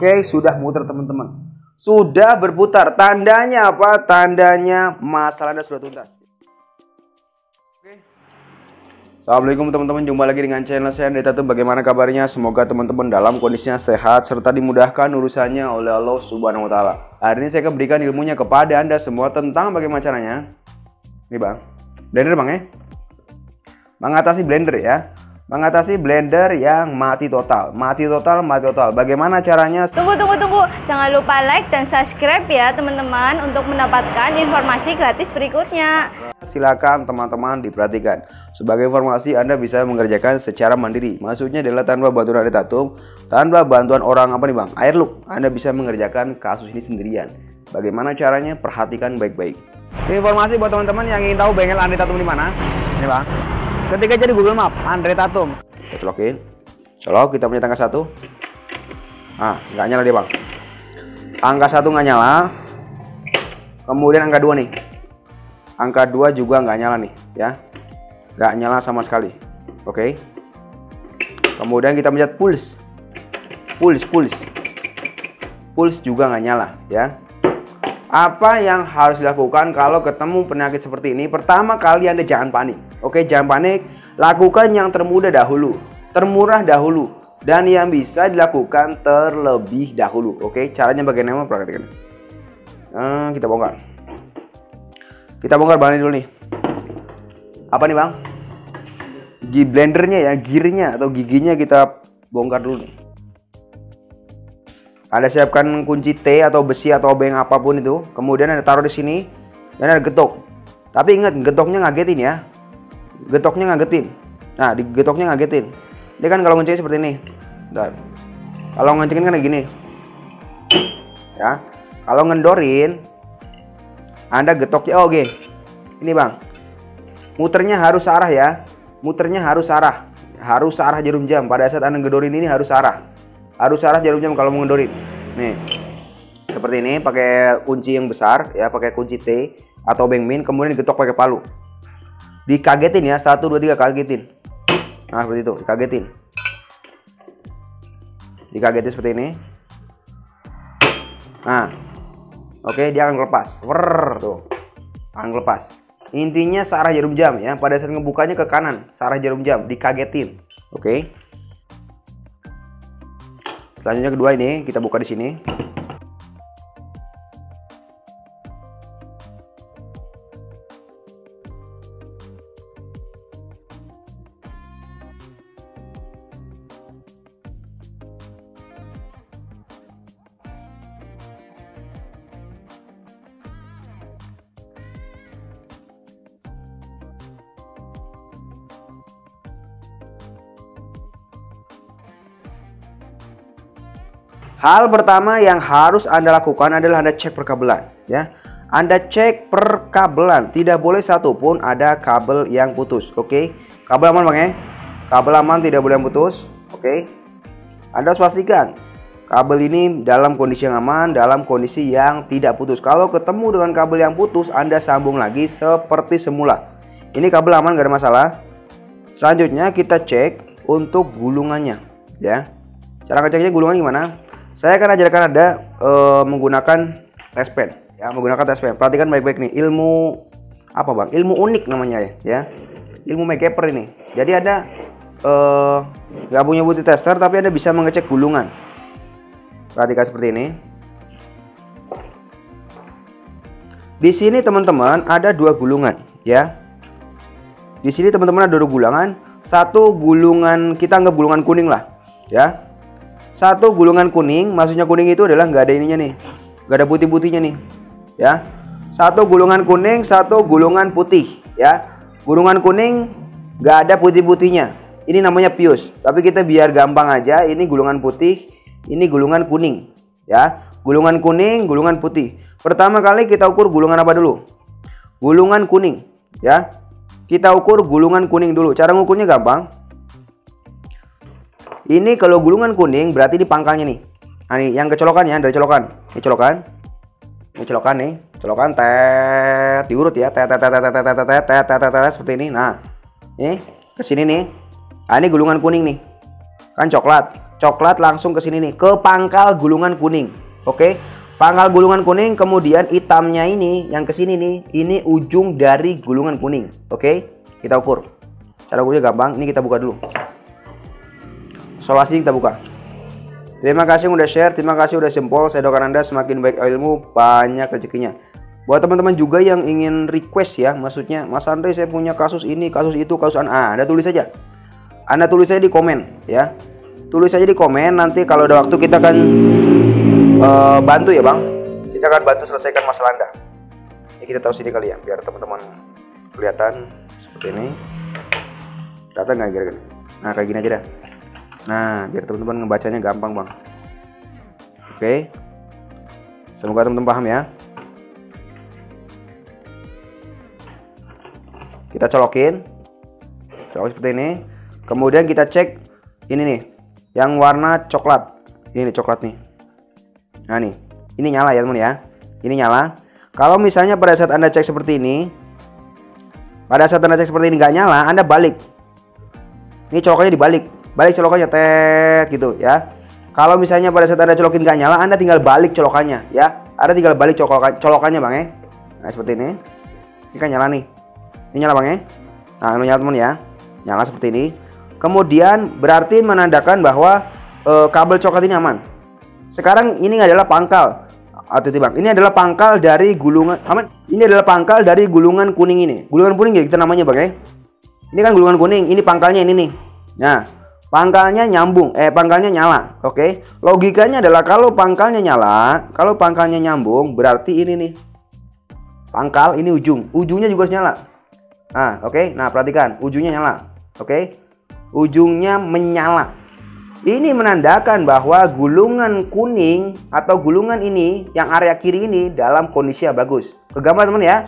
Oke, sudah muter teman-teman. Sudah berputar. Tandanya apa? Tandanya masalah Anda sudah tuntas. Oke. Assalamualaikum teman-teman, jumpa lagi dengan channel saya Anda Tatum. Bagaimana kabarnya? Semoga teman-teman dalam kondisinya sehat serta dimudahkan urusannya oleh Allah Subhanahu wa taala. Hari ini saya akan berikan ilmunya kepada Anda semua tentang bagaimana caranya. Ini Bang. Blender Bang ya. Mengatasi blender ya mengatasi blender yang mati total. Mati total, mati total. Bagaimana caranya? Tunggu, tunggu, tunggu. Jangan lupa like dan subscribe ya teman-teman untuk mendapatkan informasi gratis berikutnya. Silakan teman-teman diperhatikan. Sebagai informasi Anda bisa mengerjakan secara mandiri. Maksudnya adalah tanpa bantuan dari tatum, tanpa bantuan orang apa nih Bang? Airlook. Anda bisa mengerjakan kasus ini sendirian. Bagaimana caranya? Perhatikan baik-baik. Informasi buat teman-teman yang ingin tahu bengkel Andi Tatum di mana? Ini Bang. Ketika jadi Google Map, Andre Tatum. Kita colokin. Colok, kita punya tangga satu. Ah, nggak nyala dia bang. Angka satu nggak nyala. Kemudian angka dua nih. Angka dua juga nggak nyala nih, ya. Nggak nyala sama sekali. Oke. Kemudian kita pencet pulse. Pulse, pulse. Pulse juga nggak nyala, ya. Apa yang harus dilakukan kalau ketemu penyakit seperti ini? Pertama kali Anda jangan panik. Oke, jangan panik. Lakukan yang termudah dahulu, termurah dahulu, dan yang bisa dilakukan terlebih dahulu. Oke, caranya bagaimana? Perhatikan. Nah, kita bongkar. Kita bongkar bahan dulu nih. Apa nih bang? G blendernya ya, gearnya atau giginya kita bongkar dulu nih. Anda siapkan kunci T atau besi atau obeng apa pun itu. Kemudian Anda taruh di sini dan Anda getok. Tapi ingat, getoknya ngagetin ya. Getoknya ngagetin. Nah, di getoknya ngagetin. Dia kan kalau ngencengin seperti ini. Bentar. Kalau ngencengin kan kayak gini. Ya. Kalau ngendorin Anda getoknya oh, oke. Okay. Ini, Bang. Muternya harus arah ya. Muternya harus arah. Harus arah jarum jam. Pada saat Anda ngedorin ini harus arah harus arah jarum jam kalau mengendorin nih seperti ini pakai kunci yang besar ya pakai kunci T atau beng min kemudian diketok pakai palu. Dikagetin ya satu dua tiga kagetin. Nah seperti itu dikagetin. Dikagetin seperti ini. Nah oke dia akan lepas Wer, tuh akan lepas intinya searah jarum jam ya pada saat ngebukanya ke kanan searah jarum jam dikagetin oke Selanjutnya kedua ini kita buka di sini. Hal pertama yang harus Anda lakukan adalah Anda cek perkabelan, ya. Anda cek perkabelan, tidak boleh satupun ada kabel yang putus, oke? Okay? Kabel aman bang ya? Kabel aman tidak boleh putus, oke? Okay? Anda harus pastikan kabel ini dalam kondisi yang aman, dalam kondisi yang tidak putus. Kalau ketemu dengan kabel yang putus, Anda sambung lagi seperti semula. Ini kabel aman, gak ada masalah. Selanjutnya kita cek untuk gulungannya, ya. Cara ngeceknya gulungan gimana? Saya akan ajarkan Anda uh, menggunakan test pen ya, menggunakan test pen. Perhatikan baik-baik nih, ilmu apa Bang? Ilmu unik namanya ya, ya. Ilmu MacGyver ini. Jadi ada eh, nggak uh, punya bukti tester tapi Anda bisa mengecek gulungan. Perhatikan seperti ini. Di sini teman-teman ada dua gulungan ya. Di sini teman-teman ada dua gulungan. Satu gulungan kita anggap gulungan kuning lah ya satu gulungan kuning, maksudnya kuning itu adalah nggak ada ininya nih, nggak ada putih-putihnya nih, ya. Satu gulungan kuning, satu gulungan putih, ya. Gulungan kuning nggak ada putih-putihnya. Ini namanya pius. Tapi kita biar gampang aja, ini gulungan putih, ini gulungan kuning, ya. Gulungan kuning, gulungan putih. Pertama kali kita ukur gulungan apa dulu? Gulungan kuning, ya. Kita ukur gulungan kuning dulu. Cara ngukurnya gampang ini kalau gulungan kuning berarti di pangkalnya nih. Nah nih yang kecolokan ya dari colokan. Ini colokan. Ini colokan nih. Colokan tet diurut ya. Tet tet tet tet tet tet tet tet tet tet seperti ini. Nah, ini ke sini nih. Nah, ini gulungan kuning nih. Kan coklat. coklat langsung ke sini nih, ke pangkal gulungan kuning. Oke. Pangkal gulungan kuning, kemudian hitamnya ini yang ke sini nih, ini ujung dari gulungan kuning. Oke, kita ukur. Cara ukurnya gampang. Ini kita buka dulu. Solasi kita buka. Terima kasih udah share, terima kasih udah simpel. Saya doakan Anda semakin baik ilmu, banyak rezekinya. Buat teman-teman juga yang ingin request ya, maksudnya Mas Andre saya punya kasus ini, kasus itu, kasus an ah, Anda tulis saja. Anda tulis saja di komen ya. Tulis saja di komen nanti kalau ada waktu kita akan uh, bantu ya bang kita akan bantu selesaikan masalah anda ini kita tahu sini kali ya biar teman-teman kelihatan seperti ini data nggak kira-kira nah kayak gini aja dah nah biar teman-teman ngebacanya gampang bang oke semoga teman-teman paham ya kita colokin colok seperti ini kemudian kita cek ini nih yang warna coklat ini nih coklat nih Nah nih, ini nyala ya teman ya. Ini nyala. Kalau misalnya pada saat Anda cek seperti ini, pada saat Anda cek seperti ini nggak nyala, Anda balik. Ini colokannya dibalik. Balik colokannya tet gitu ya. Kalau misalnya pada saat Anda colokin nggak nyala, Anda tinggal balik colokannya ya. Anda tinggal balik colokan colokannya Bang ya. Nah, seperti ini. Ini kan nyala nih. Ini nyala Bang ya. Nah, ini nyala teman ya. Nyala seperti ini. Kemudian berarti menandakan bahwa e, kabel coklat ini aman. Sekarang ini adalah pangkal atau bang. Ini adalah pangkal dari gulungan. Aman. Ini adalah pangkal dari gulungan kuning ini. Gulungan kuning ya kita namanya bang ya. Ini kan gulungan kuning. Ini pangkalnya ini nih. Nah, pangkalnya nyambung. Eh, pangkalnya nyala. Oke. Okay? Logikanya adalah kalau pangkalnya nyala, kalau pangkalnya nyambung, berarti ini nih. Pangkal ini ujung. Ujungnya juga harus nyala. Nah, oke. Okay? Nah, perhatikan. Ujungnya nyala. Oke. Okay? Ujungnya menyala. Ini menandakan bahwa gulungan kuning atau gulungan ini yang area kiri ini dalam kondisi yang bagus. Ke gambar teman ya.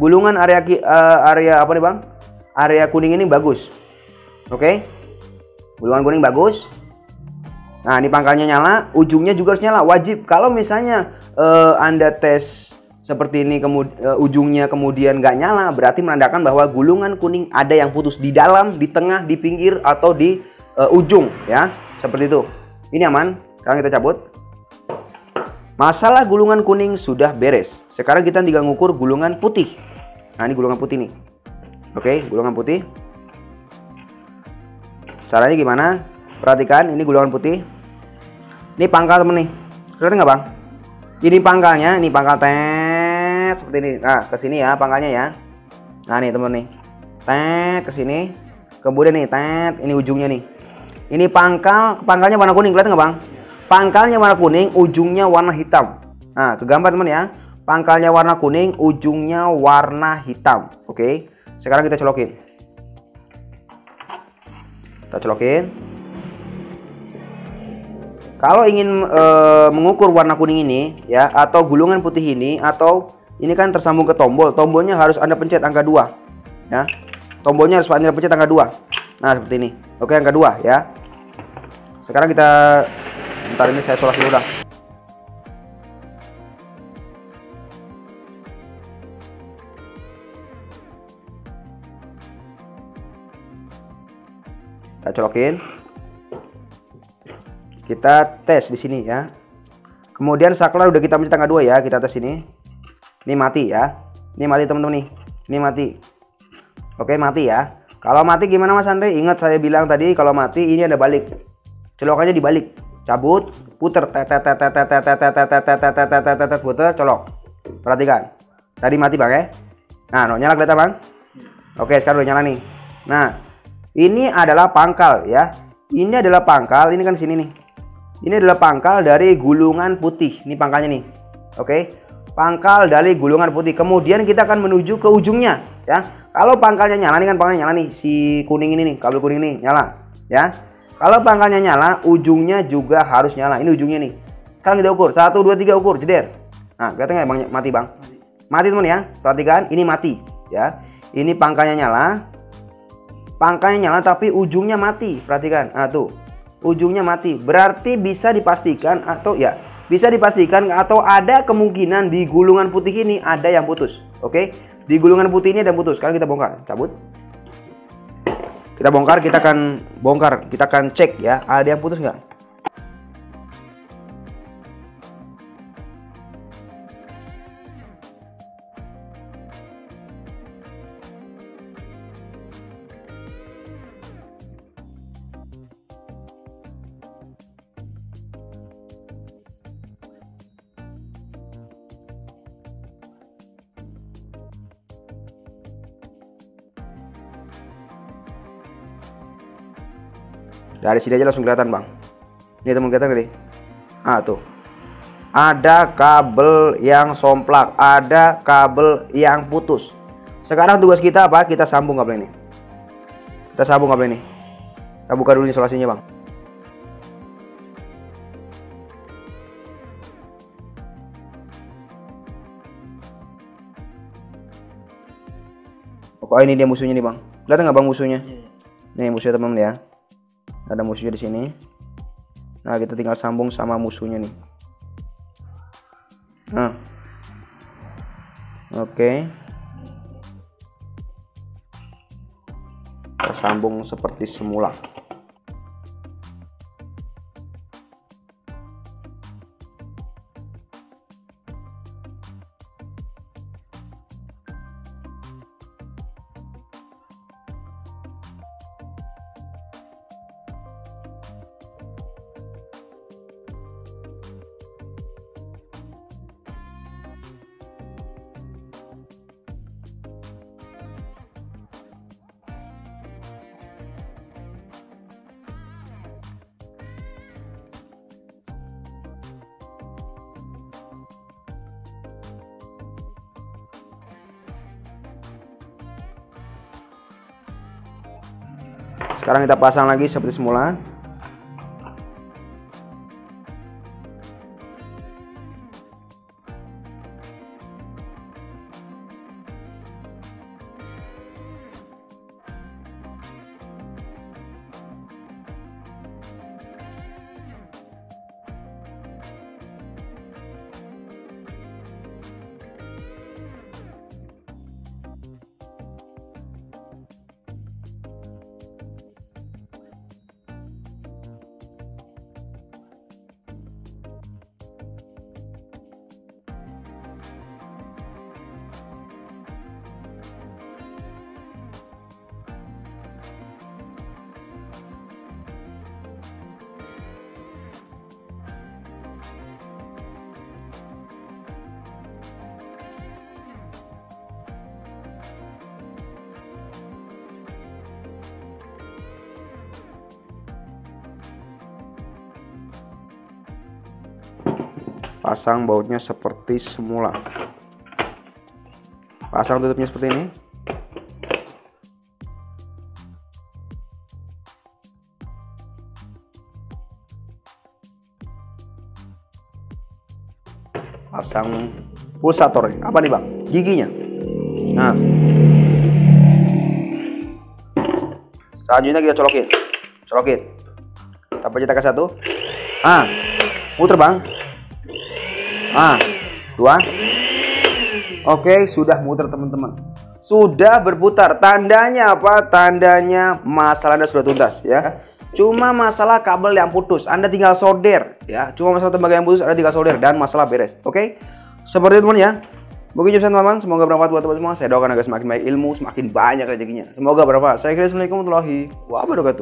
Gulungan area uh, area apa nih bang? Area kuning ini bagus. Oke. Okay? Gulungan kuning bagus. Nah ini pangkalnya nyala, ujungnya juga harus nyala. Wajib. Kalau misalnya uh, anda tes seperti ini kemud uh, ujungnya kemudian nggak nyala, berarti menandakan bahwa gulungan kuning ada yang putus di dalam, di tengah, di pinggir atau di uh, ujung ya. Seperti itu. Ini aman. Sekarang kita cabut. Masalah gulungan kuning sudah beres. Sekarang kita tinggal ngukur gulungan putih. Nah ini gulungan putih nih. Oke gulungan putih caranya gimana perhatikan ini gulungan putih ini pangkal temen nih kelihatan nggak bang ini pangkalnya ini pangkal tes seperti ini nah ke sini ya pangkalnya ya nah nih temen nih tet ke sini kemudian nih tet ini ujungnya nih ini pangkal, pangkalnya warna kuning, kelihatan nggak bang? Pangkalnya warna kuning, ujungnya warna hitam. Nah, ke gambar teman ya. Pangkalnya warna kuning, ujungnya warna hitam. Oke, sekarang kita colokin. Kita colokin. Kalau ingin e, mengukur warna kuning ini, ya, atau gulungan putih ini, atau ini kan tersambung ke tombol, tombolnya harus anda pencet angka 2 ya. Tombolnya harus anda pencet angka 2 Nah, seperti ini. Oke, yang kedua ya. Sekarang kita bentar ini saya solasi dulu dah. Colokin. Kita tes di sini ya. Kemudian saklar udah kita mencet tangga dua ya, kita tes ini. Ini mati ya. Ini mati teman-teman nih. Ini mati. Oke, mati ya. Kalau mati gimana Mas Andre? Ingat saya bilang tadi kalau mati ini ada balik. Celokannya dibalik. Cabut, puter, puter, colok. Perhatikan. Tadi mati Bang ya. Nah, nyala kelihatan Bang? Oke, sekarang udah nyala nih. Nah, ini adalah pangkal ya. Ini adalah pangkal, ini kan sini nih. Ini adalah pangkal dari gulungan putih. Ini pangkalnya nih. Oke. Pangkal dari gulungan putih. Kemudian kita akan menuju ke ujungnya ya. Kalau pangkalnya nyala nih kan pangkalnya nyala nih si kuning ini nih kabel kuning ini nyala ya. Kalau pangkalnya nyala ujungnya juga harus nyala. Ini ujungnya nih. Sekarang kita ukur satu dua tiga ukur jeder. Nah kelihatan nggak bang mati bang? Mati teman ya. Perhatikan ini mati ya. Ini pangkalnya nyala. Pangkalnya nyala tapi ujungnya mati. Perhatikan. Nah tuh ujungnya mati. Berarti bisa dipastikan atau ya bisa dipastikan atau ada kemungkinan di gulungan putih ini ada yang putus. Oke. Di gulungan putih ini ada yang putus. Sekarang kita bongkar, cabut. Kita bongkar, kita akan bongkar, kita akan cek ya, ada yang putus nggak? Dari sini aja langsung kelihatan bang. Ini teman kelihatan nih. Ah tuh. Ada kabel yang somplak, ada kabel yang putus. Sekarang tugas kita apa? Kita sambung kabel ini. Kita sambung kabel ini. Kita buka dulu isolasinya bang. Oh ini dia musuhnya nih bang. Kelihatan nggak bang musuhnya? Nih musuhnya teman-teman ya. Ada musuhnya di sini. Nah kita tinggal sambung sama musuhnya nih. Nah. Oke. Kita sambung seperti semula. Sekarang kita pasang lagi seperti semula. Pasang bautnya seperti semula. Pasang tutupnya seperti ini. Pasang pulsator apa nih bang? Giginya. Nah. Selanjutnya kita colokin. Colokin. Kita pencetakan satu. Ah muter bang ah dua. Oke sudah muter teman-teman. Sudah berputar. Tandanya apa? Tandanya masalah anda sudah tuntas ya. Cuma masalah kabel yang putus. Anda tinggal solder ya. Cuma masalah tembaga yang putus anda tinggal solder dan masalah beres. Oke? Seperti itu teman ya. Mungkin teman-teman, semoga bermanfaat buat teman semua. Saya doakan agar semakin baik ilmu, semakin banyak rezekinya. Semoga bermanfaat. Saya kira Assalamualaikum warahmatullahi wabarakatuh.